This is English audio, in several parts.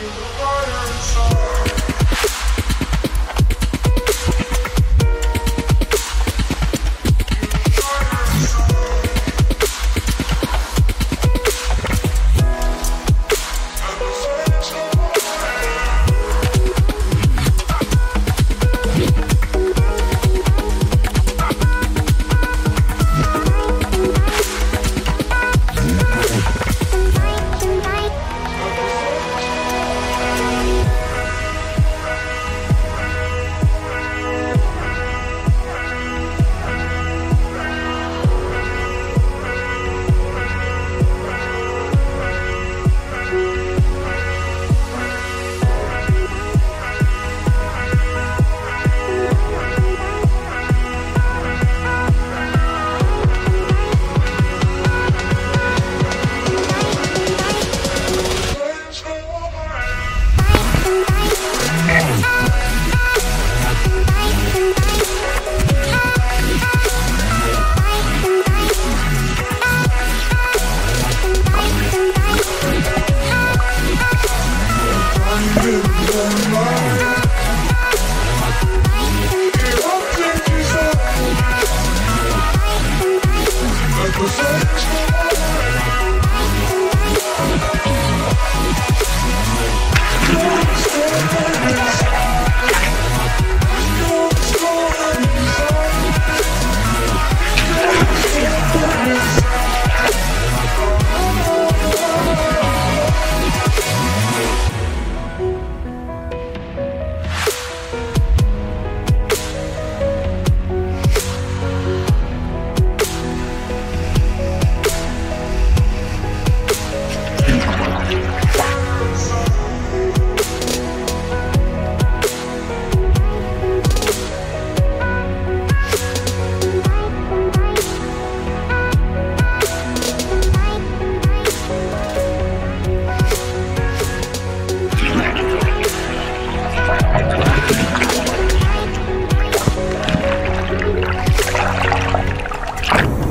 in the fire inside.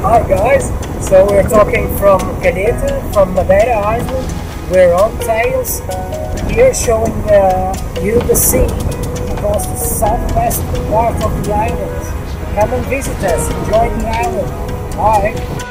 Hi guys, so we're talking from Calheta, from Madeira Island. We're Ontales, here showing uh, you the sea across the southwest part of the island. Come and visit us, enjoy the island. Bye.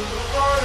you.